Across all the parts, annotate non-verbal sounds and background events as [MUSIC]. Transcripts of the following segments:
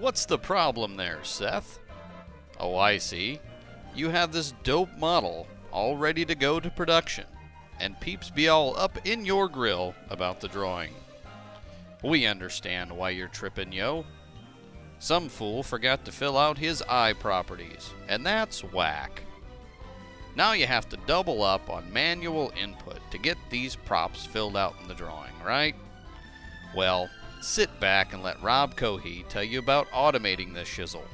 What's the problem there, Seth? Oh, I see. You have this dope model all ready to go to production, and peeps be all up in your grill about the drawing. We understand why you're tripping, yo. Some fool forgot to fill out his iProperties, and that's whack. Now you have to double up on manual input to get these props filled out in the drawing, right? Well, sit back and let Rob Cohee tell you about automating this shizzle.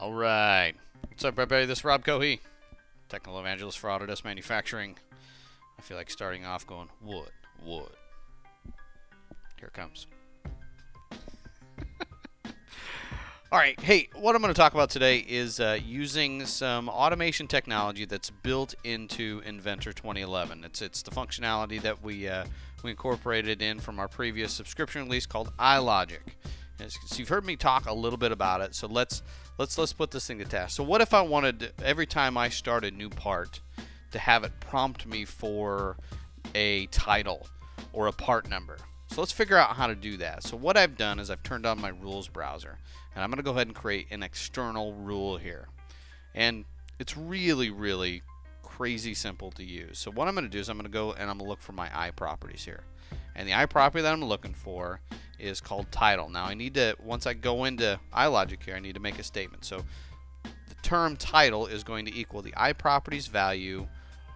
All right. What's up, everybody? This is Rob Cohee, technical evangelist for Autodesk Manufacturing. I feel like starting off going, wood, wood. Here it comes. All right, hey, what I'm going to talk about today is uh, using some automation technology that's built into Inventor 2011. It's it's the functionality that we uh, we incorporated in from our previous subscription release called iLogic. So you've heard me talk a little bit about it, so let's let's let's put this thing to test. So what if I wanted every time I start a new part to have it prompt me for a title or a part number? So let's figure out how to do that. So what I've done is I've turned on my rules browser and I'm going to go ahead and create an external rule here. And it's really, really crazy simple to use. So what I'm going to do is I'm going to go and I'm going to look for my iProperties here. And the iProperty that I'm looking for is called title. Now I need to, once I go into iLogic here, I need to make a statement. So the term title is going to equal the iProperties value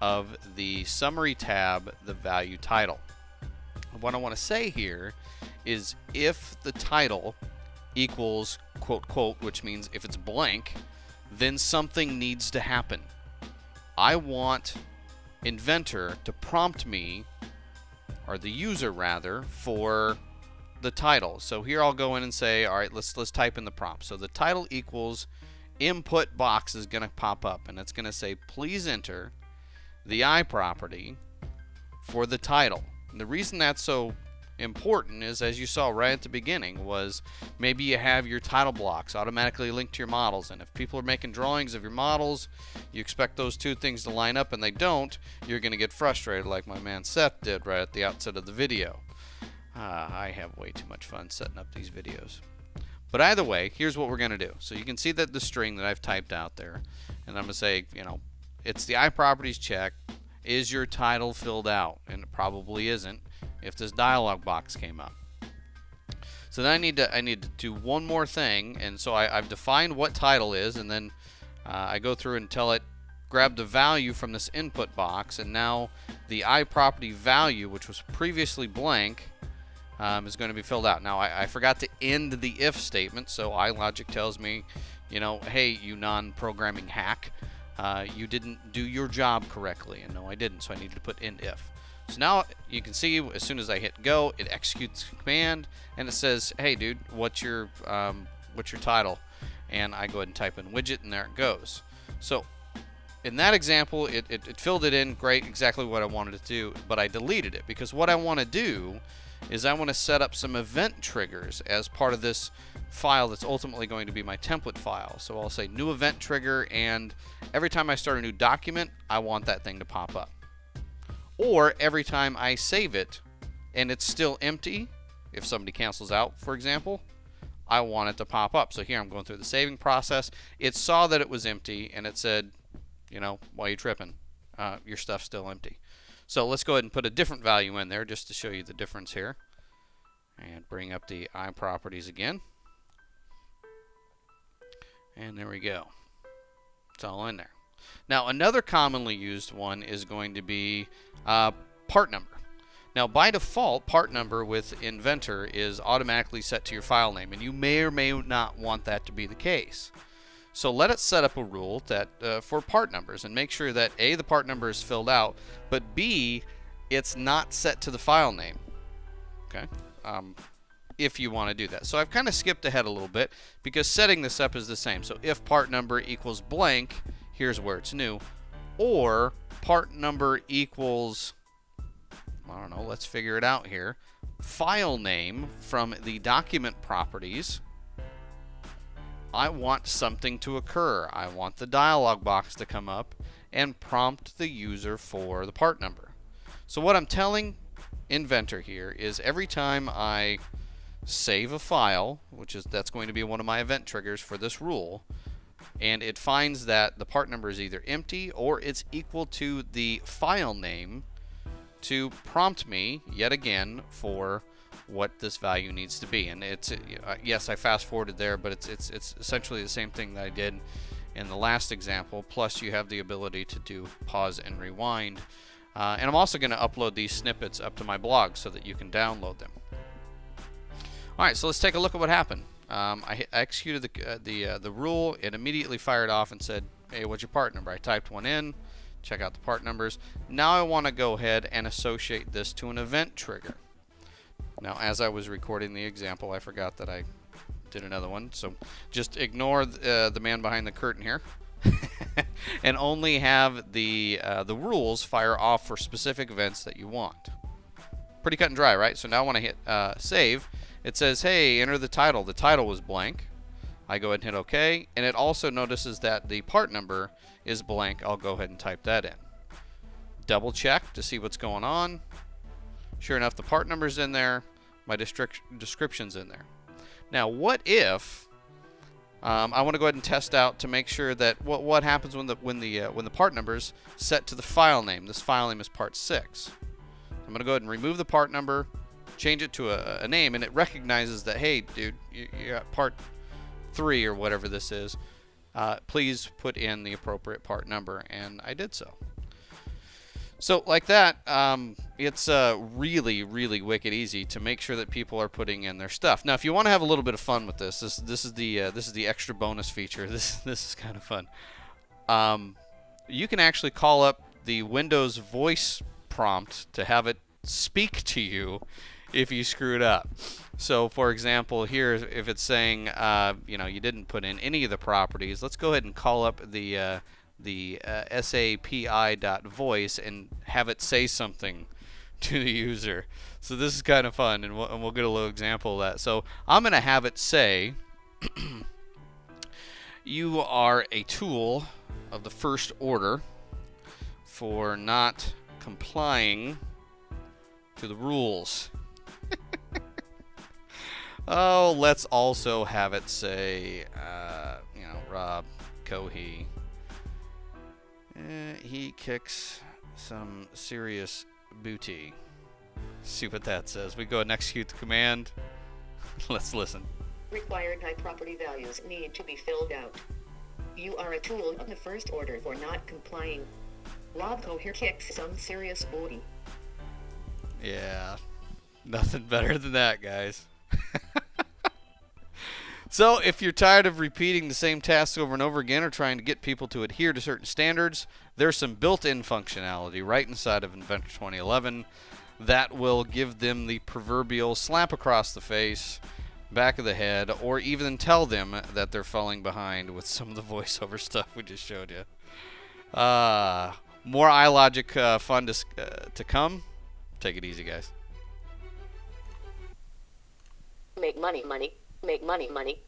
of the summary tab, the value title what I want to say here is if the title equals quote quote, which means if it's blank, then something needs to happen. I want Inventor to prompt me, or the user rather, for the title. So here I'll go in and say, all right, let's let's type in the prompt. So the title equals input box is going to pop up, and it's going to say, please enter the iProperty for the title. And the reason that's so important is as you saw right at the beginning was maybe you have your title blocks automatically linked to your models and if people are making drawings of your models you expect those two things to line up and they don't you're going to get frustrated like my man Seth did right at the outset of the video. Uh, I have way too much fun setting up these videos. But either way here's what we're going to do. So you can see that the string that I've typed out there and I'm going to say you know it's the iProperties check is your title filled out? And it probably isn't if this dialog box came up. So then I need to I need to do one more thing, and so I, have defined what title is, and then uh, I go through and tell it grab the value from this input box, and now the iProperty value, which was previously blank, um, is going to be filled out. Now I, I forgot to end the if statement, so iLogic tells me, you know, hey, you non-programming hack uh, you didn't do your job correctly. And no, I didn't, so I needed to put end if. So now you can see as soon as I hit go, it executes the command and it says, "Hey, dude, what's your um, what's your title?" And I go ahead and type in widget, and there it goes. So in that example, it, it, it filled it in great, exactly what I wanted to do, but I deleted it because what I want to do is I want to set up some event triggers as part of this file that's ultimately going to be my template file. So I'll say new event trigger and every time I start a new document, I want that thing to pop up. Or every time I save it and it's still empty, if somebody cancels out, for example, I want it to pop up. So here I'm going through the saving process. It saw that it was empty and it said, you know, why are you tripping? Uh, your stuff's still empty. So let's go ahead and put a different value in there just to show you the difference here. And bring up the iProperties again. And there we go. It's all in there. Now another commonly used one is going to be uh, part number. Now by default, part number with Inventor is automatically set to your file name and you may or may not want that to be the case. So let us set up a rule that uh, for part numbers and make sure that A, the part number is filled out, but B, it's not set to the file name. Okay, um, if you want to do that. So I've kind of skipped ahead a little bit because setting this up is the same. So if part number equals blank, here's where it's new. Or part number equals, I don't know, let's figure it out here. File name from the document properties I want something to occur. I want the dialog box to come up and prompt the user for the part number. So what I'm telling Inventor here is every time I save a file, which is that's going to be one of my event triggers for this rule, and it finds that the part number is either empty or it's equal to the file name to prompt me yet again for what this value needs to be. And it's uh, yes, I fast forwarded there, but it's it's it's essentially the same thing that I did in the last example. Plus, you have the ability to do pause and rewind. Uh, and I'm also going to upload these snippets up to my blog so that you can download them. All right, so let's take a look at what happened. Um, I, I, executed the uh, the uh, the rule. It immediately fired off and said, "Hey, what's your part number?" I typed one in. Check out the part numbers. Now I want to go ahead and associate this to an event trigger. Now, as I was recording the example, I forgot that I did another one. So just ignore uh, the man behind the curtain here. [LAUGHS] and only have the uh, the rules fire off for specific events that you want. Pretty cut and dry, right? So now when I hit uh, save, it says, hey, enter the title. The title was blank. I go ahead and hit OK, and it also notices that the part number is blank. I'll go ahead and type that in. Double check to see what's going on. Sure enough, the part number's in there. My description's in there. Now, what if um, I want to go ahead and test out to make sure that what what happens when the when the uh, when the part number is set to the file name. This file name is part six. I'm going to go ahead and remove the part number, change it to a, a name, and it recognizes that hey, dude, you, you got part three or whatever this is. Uh, please put in the appropriate part number, and I did so. So like that, um, it's uh, really, really wicked easy to make sure that people are putting in their stuff. Now, if you want to have a little bit of fun with this, this this is the uh, this is the extra bonus feature. [LAUGHS] This this is kind of fun. Um, you can actually call up the Windows voice prompt to have it speak to you if you screwed up. So, for example, here, if it's saying, uh, you know, you didn't put in any of the properties, let's go ahead and call up the uh, the uh, sapi.voice and have it say something [LAUGHS] to the user. So this is kind of fun, and we'll, and we'll get a little example of that. So I'm going to have it say, [CLEARS THROAT] you are a tool of the first order for not complying to the rules. [LAUGHS] oh, let's also have it say, uh, you know, Rob Cohee Eh, he kicks some serious booty. See what that says. We go and execute the command. [LAUGHS] Let's listen. Required high property values need to be filled out. You are a tool of the first order for not complying. Lobco here kicks some serious booty. Yeah, [LAUGHS] nothing better than that, guys. So, if you're tired of repeating the same tasks over and over again or trying to get people to adhere to certain standards, there's some built in functionality right inside of Inventor 2011 that will give them the proverbial slap across the face, back of the head, or even tell them that they're falling behind with some of the [LAUGHS] voiceover stuff we just showed you. Uh, more iLogic uh, fun to, uh, to come. Take it easy, guys. Make money, money make money, money.